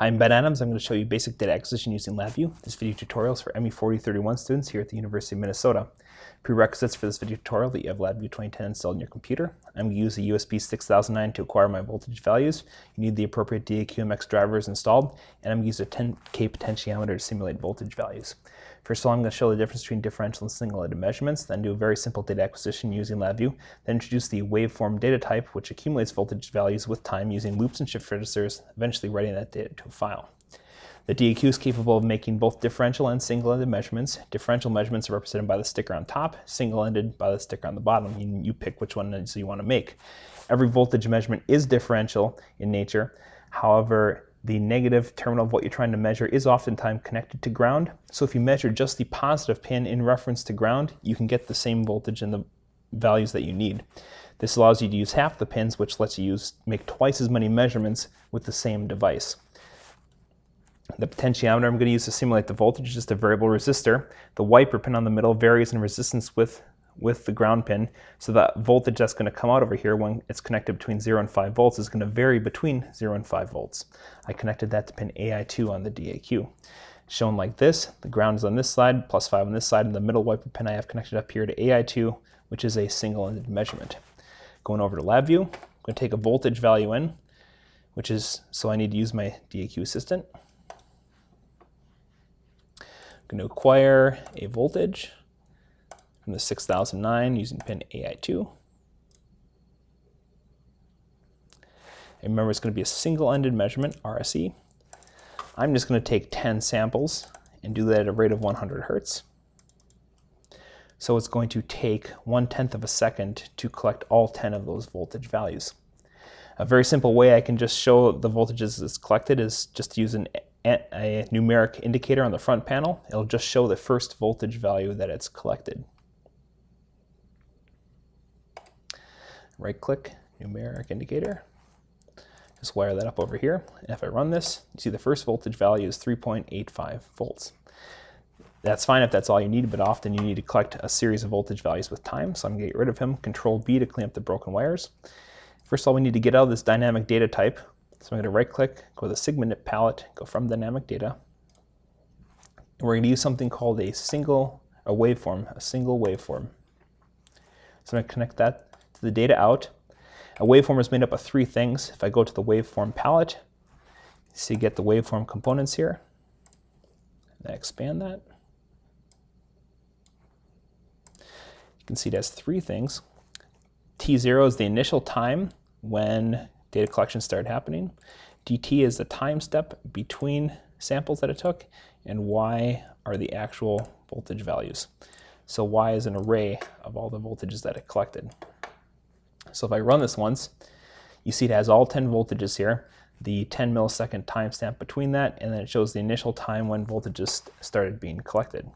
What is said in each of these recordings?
Hi, I'm Ben Adams. I'm going to show you basic data acquisition using LabVIEW. This video tutorial is for ME 4031 students here at the University of Minnesota. Prerequisites for this video tutorial that you have LabVIEW 2010 installed on your computer. I'm going to use a USB 6009 to acquire my voltage values. You need the appropriate DAQMX drivers installed, and I'm going to use a 10K potentiometer to simulate voltage values. First of all, I'm going to show the difference between differential and single-ended measurements, then do a very simple data acquisition using LabVIEW, then introduce the waveform data type, which accumulates voltage values with time using loops and shift registers, eventually writing that data to file. The DAQ is capable of making both differential and single-ended measurements. Differential measurements are represented by the sticker on top, single-ended by the sticker on the bottom. You, you pick which one you want to make. Every voltage measurement is differential in nature. However, the negative terminal of what you're trying to measure is oftentimes connected to ground. So if you measure just the positive pin in reference to ground, you can get the same voltage and the values that you need. This allows you to use half the pins, which lets you use, make twice as many measurements with the same device. The potentiometer I'm going to use to simulate the voltage is just a variable resistor. The wiper pin on the middle varies in resistance with with the ground pin. So that voltage that's going to come out over here when it's connected between 0 and 5 volts is going to vary between 0 and 5 volts. I connected that to pin AI2 on the DAQ. Shown like this, the ground is on this side, plus 5 on this side, and the middle wiper pin I have connected up here to AI2, which is a single-ended measurement. Going over to LabVIEW, I'm going to take a voltage value in, which is, so I need to use my DAQ assistant. Going to acquire a voltage from the 6009 using pin AI2. And remember, it's going to be a single-ended measurement, RSE. I'm just going to take 10 samples and do that at a rate of 100 hertz. So it's going to take one-tenth of a second to collect all 10 of those voltage values. A very simple way I can just show the voltages that's collected is just to use an, a numeric indicator on the front panel. It'll just show the first voltage value that it's collected. right click, numeric indicator. Just wire that up over here. If I run this, you see the first voltage value is 3.85 volts. That's fine if that's all you need, but often you need to collect a series of voltage values with time. So I'm gonna get rid of him, control B to clean up the broken wires. First of all, we need to get out of this dynamic data type. So I'm gonna right click, go to the Sig Manip palette, go from dynamic data. And we're gonna use something called a single, a waveform, a single waveform. So I'm gonna connect that to the data out. A waveform is made up of three things. If I go to the waveform palette, see get the waveform components here. And I expand that. You can see it has three things. T0 is the initial time when data collection started happening. dt is the time step between samples that it took, and y are the actual voltage values. So y is an array of all the voltages that it collected. So if I run this once, you see it has all 10 voltages here, the 10 millisecond timestamp between that, and then it shows the initial time when voltages started being collected.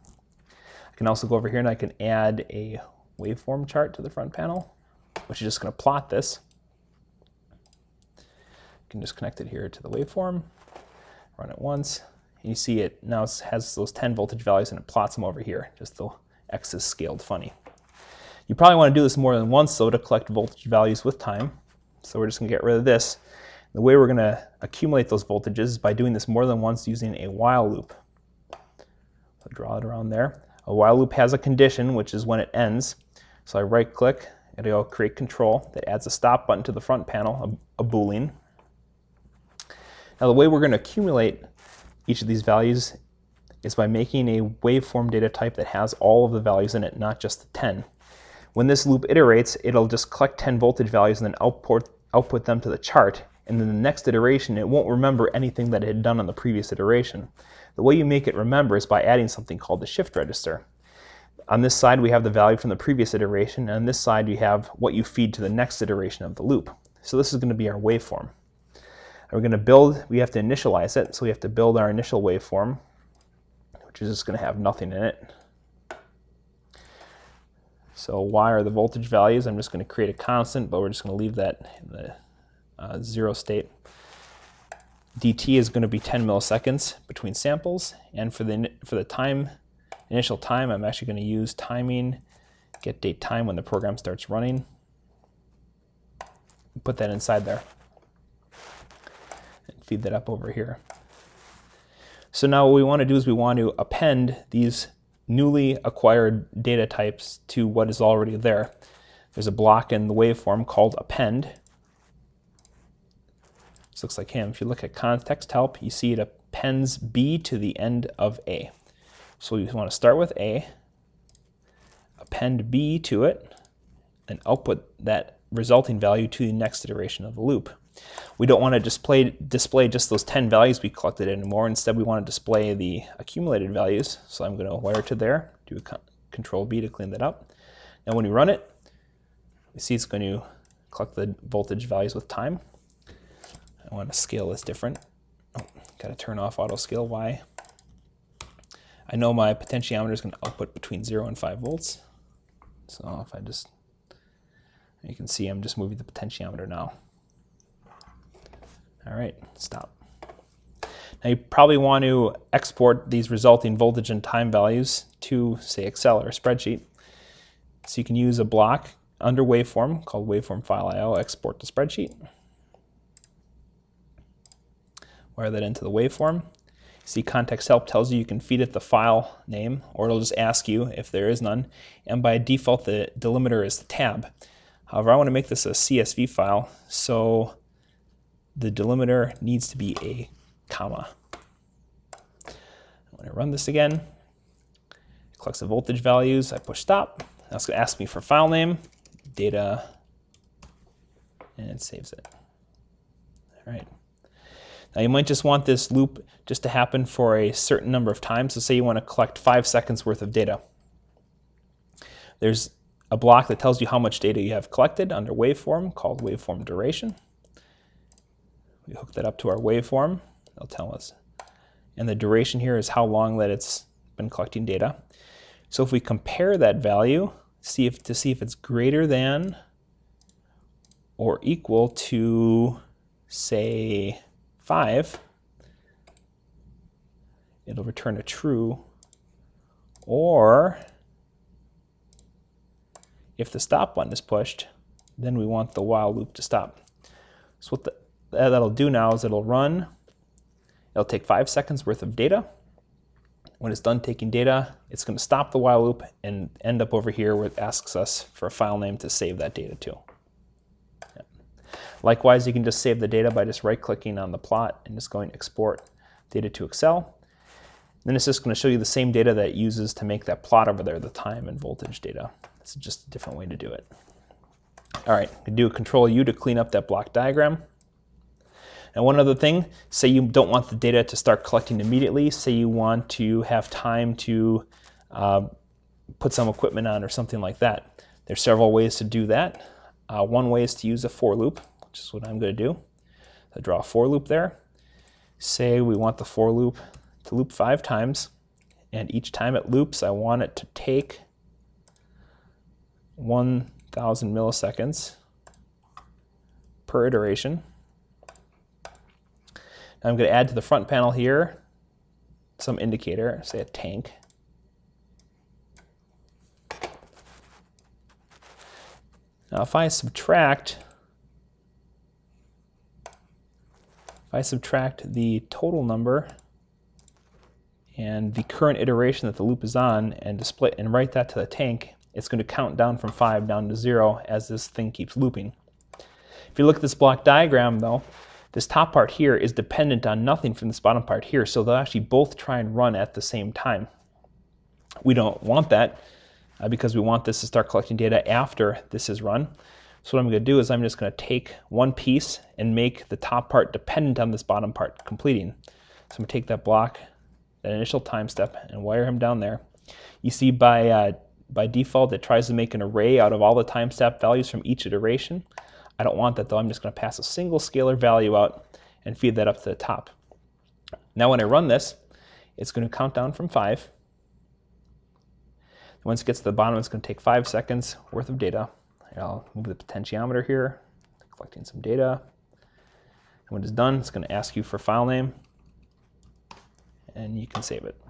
I can also go over here and I can add a waveform chart to the front panel, which is just going to plot this. Can just connect it here to the waveform, run it once, you see it now has those 10 voltage values and it plots them over here, just the X is scaled funny. You probably want to do this more than once though to collect voltage values with time. So we're just going to get rid of this. The way we're going to accumulate those voltages is by doing this more than once using a while loop. So draw it around there. A while loop has a condition, which is when it ends. So I right click, and it'll create control that adds a stop button to the front panel, a, a boolean. Now the way we're going to accumulate each of these values is by making a waveform data type that has all of the values in it, not just the 10. When this loop iterates, it'll just collect 10 voltage values and then output, output them to the chart. And then the next iteration, it won't remember anything that it had done on the previous iteration. The way you make it remember is by adding something called the shift register. On this side, we have the value from the previous iteration, and on this side, you have what you feed to the next iteration of the loop. So this is going to be our waveform. We're going to build, we have to initialize it, so we have to build our initial waveform, which is just going to have nothing in it. So y are the voltage values. I'm just going to create a constant, but we're just going to leave that in the uh, zero state. dt is going to be 10 milliseconds between samples, and for the for the time initial time, I'm actually going to use timing get date time when the program starts running. Put that inside there feed that up over here. So now what we want to do is we want to append these newly acquired data types to what is already there. There's a block in the waveform called append. This looks like him. If you look at context help, you see it appends B to the end of A. So we want to start with A, append B to it, and output that resulting value to the next iteration of the loop. We don't want to display, display just those 10 values we collected anymore. Instead, we want to display the accumulated values. So I'm going to wire to there, do a control B to clean that up. Now when we run it, we see it's going to collect the voltage values with time. I want to scale this different. Oh, got to turn off auto scale Y. I know my potentiometer is going to output between 0 and 5 volts. So if I just, you can see I'm just moving the potentiometer now. All right, stop. Now you probably want to export these resulting voltage and time values to, say, Excel or a spreadsheet. So you can use a block under waveform called waveform file IO export to spreadsheet. Wire that into the waveform. See context help tells you you can feed it the file name or it'll just ask you if there is none. And by default the delimiter is the tab. However, I want to make this a CSV file, so the delimiter needs to be a comma. When I run this again, it collects the voltage values, I push stop. Now it's going to ask me for file name, data, and it saves it. All right. Now you might just want this loop just to happen for a certain number of times. So say you want to collect five seconds worth of data. There's a block that tells you how much data you have collected under waveform called waveform duration. We hook that up to our waveform. It'll tell us. And the duration here is how long that it's been collecting data. So if we compare that value, see if to see if it's greater than or equal to, say, 5, it'll return a true. Or if the stop button is pushed, then we want the while loop to stop. So what the, Uh, that'll do now is it'll run, it'll take five seconds worth of data. When it's done taking data, it's going to stop the while loop and end up over here where it asks us for a file name to save that data to. Likewise, you can just save the data by just right-clicking on the plot and just going export data to Excel. Then it's just going to show you the same data that it uses to make that plot over there, the time and voltage data. It's just a different way to do it. All right, do a control U to clean up that block diagram. And one other thing, say you don't want the data to start collecting immediately, say you want to have time to uh, put some equipment on or something like that. There's several ways to do that. Uh, one way is to use a for loop which is what I'm going to do. I draw a for loop there. Say we want the for loop to loop five times, and each time it loops, I want it to take 1,000 milliseconds per iteration. I'm going to add to the front panel here some indicator, say a tank. Now if I subtract if I subtract the total number and the current iteration that the loop is on and display and write that to the tank, it's going to count down from 5 down to 0 as this thing keeps looping. If you look at this block diagram though, this top part here is dependent on nothing from this bottom part here, so they'll actually both try and run at the same time. We don't want that uh, because we want this to start collecting data after this is run. So what I'm going to do is I'm just going to take one piece and make the top part dependent on this bottom part completing. So I'm going to take that block, that initial time step, and wire him down there. You see by, uh, by default it tries to make an array out of all the time step values from each iteration. I don't want that though. I'm just going to pass a single scalar value out and feed that up to the top. Now when I run this, it's going to count down from 5. Once it gets to the bottom, it's going to take 5 seconds worth of data. I'll move the potentiometer here, collecting some data. And when it's done, it's going to ask you for file name, and you can save it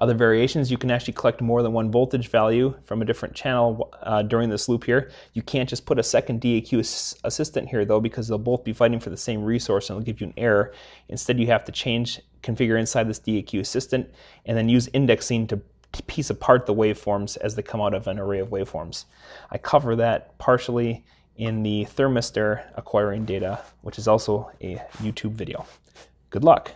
other variations, you can actually collect more than one voltage value from a different channel uh, during this loop here. You can't just put a second DAQ assistant here though, because they'll both be fighting for the same resource and it'll give you an error. Instead, you have to change, configure inside this DAQ assistant, and then use indexing to piece apart the waveforms as they come out of an array of waveforms. I cover that partially in the thermistor acquiring data, which is also a YouTube video. Good luck.